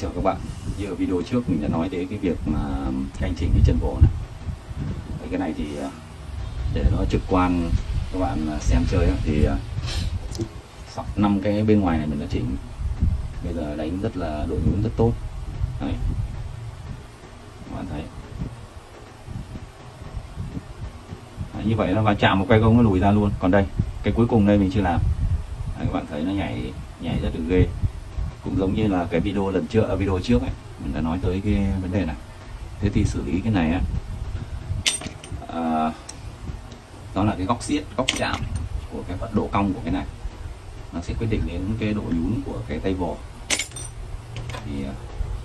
chào các bạn. Như ở video trước mình đã nói đến cái việc mà canh chỉnh cái chân vỗ này. Đấy, cái này thì à, để nó trực quan các bạn à, xem chơi thì à, năm cái bên ngoài này mình đã chỉnh. Bây giờ đánh rất là độ nhún rất tốt. Đấy. các bạn thấy. Đấy, như vậy nó va chạm một quay gông nó lùi ra luôn. Còn đây cái cuối cùng đây mình chưa làm. Đấy, các bạn thấy nó nhảy nhảy rất là ghê cũng giống như là cái video lần trước à, video trước ấy mình đã nói tới cái vấn đề này. Thế thì xử lý cái này á à, đó là cái góc xiết góc chạm của cái độ cong của cái này. Nó sẽ quyết định đến cái độ nhún của cái tay vò. Thì à,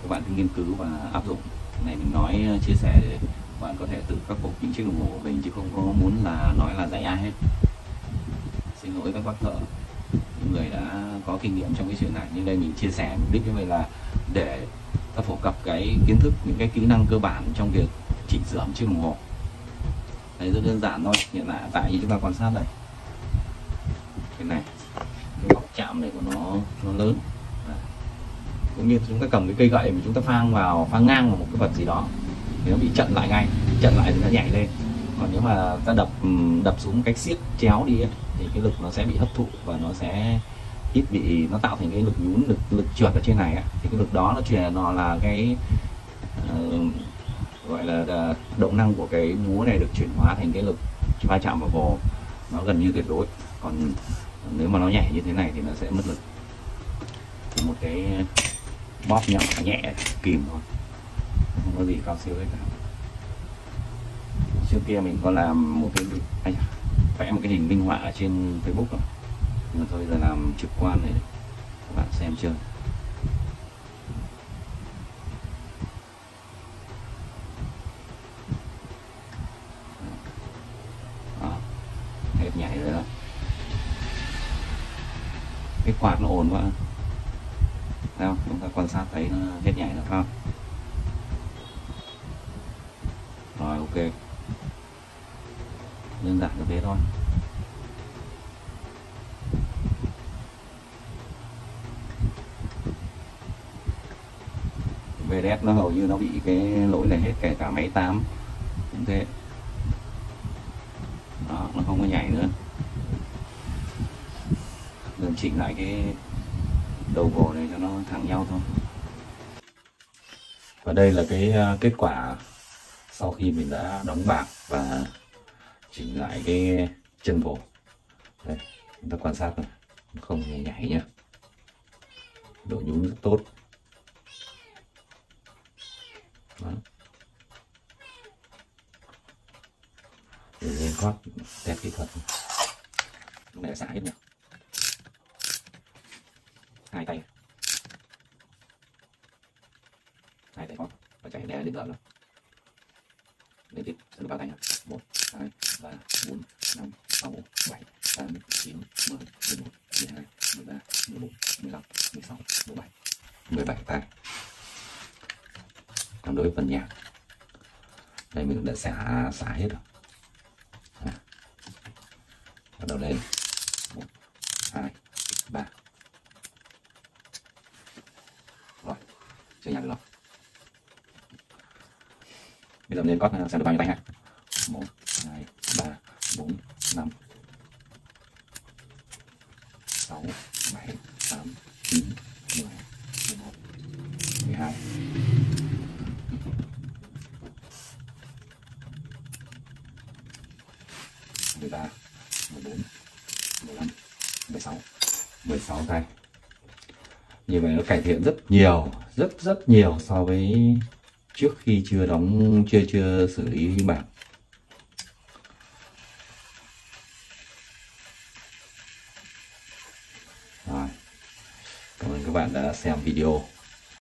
các bạn cứ nghiên cứu và áp dụng. Này mình nói à, chia sẻ để bạn có thể tự khắc phục những chiếc đồng hồ của mình chứ không có muốn là nói là dạy ai hết. Xin lỗi các bác thợ những người đã có kinh nghiệm trong cái chuyện này, nhưng đây mình chia sẻ mục đích như vậy là để ta phổ cập cái kiến thức, những cái kỹ năng cơ bản trong việc chỉnh sửa một chiếc đồng hồ. Đấy, rất đơn giản thôi, hiện tại tại như chúng ta quan sát đây. Cái này, cái góc chạm này của nó nó lớn. Đấy. cũng như chúng ta cầm cái cây gậy mà chúng ta phang vào, phang ngang vào một cái vật gì đó, thì nó bị chặn lại ngay, chặn lại thì nó nhảy lên còn nếu mà ta đập ừ, đập xuống cách siết chéo đi ấy, thì cái lực nó sẽ bị hấp thụ và nó sẽ ít bị nó tạo thành cái lực nhún lực lực trượt ở trên này ấy. thì cái lực đó nó truyền nó là cái uh, gọi là ờ, động năng của cái búa này được chuyển hóa thành cái lực va chạm vào bò nó gần như tuyệt đối. Còn nếu mà nó nhảy như thế này thì nó sẽ mất lực. Một cái bóp nhỏ nhẹ kìm thôi. Không có gì cao siêu hết cả trước kia mình có làm một cái, anh, vẽ một cái hình minh họa ở trên Facebook rồi nhưng mà thôi, giờ làm trực quan này, các bạn xem chưa? Hết nhảy rồi đó. Cái quạt nó ồn quá. Thấy không? Chúng ta quan sát thấy nó hết nhảy rồi không? Rồi, ok đơn giản như thế thôi. VDF nó hầu như nó bị cái lỗi này hết, kể cả máy 8 cũng thế. Đó, nó không có nhảy nữa. Điều chỉnh lại cái đầu gồ này cho nó thẳng nhau thôi. Và đây là cái à, kết quả sau khi mình đã đóng bạc và chỉnh lại cái chân vồ đây chúng ta quan sát này không nhảy, nhảy nhá. Độ nhún rất tốt. Đó. để lên cót đẹp kỹ thuật. Để xả hết nhỉ hai tay. Hai tay cót và chạy đè đến tận rồi đến tiếp sẽ được ba tay nhá. Một hai, ba, bốn, năm, sáu, bảy, tám, chín, mười mười một, mười hai, mười ba, mười bốn, mười lăm, mười sáu, mười bảy mười bảy tay còn đối với phần nhạc, đây mình đã xả xả hết rồi. À. bắt đầu lên. Một, hai, ba. Rồi, chơi nhạc được rồi bây giờ lên cót xem được bao nhiêu tay ha một hai ba, bốn, năm. Sáu, bảy, tám, chín, mười mười một, mười hai. Mười ba, mười bốn, mười lăm, mười sáu. Mười sáu tay. Như vậy nó cải thiện rất nhiều, rất rất nhiều so với trước khi chưa đóng, chưa chưa xử lý bảng bạn đã xem video.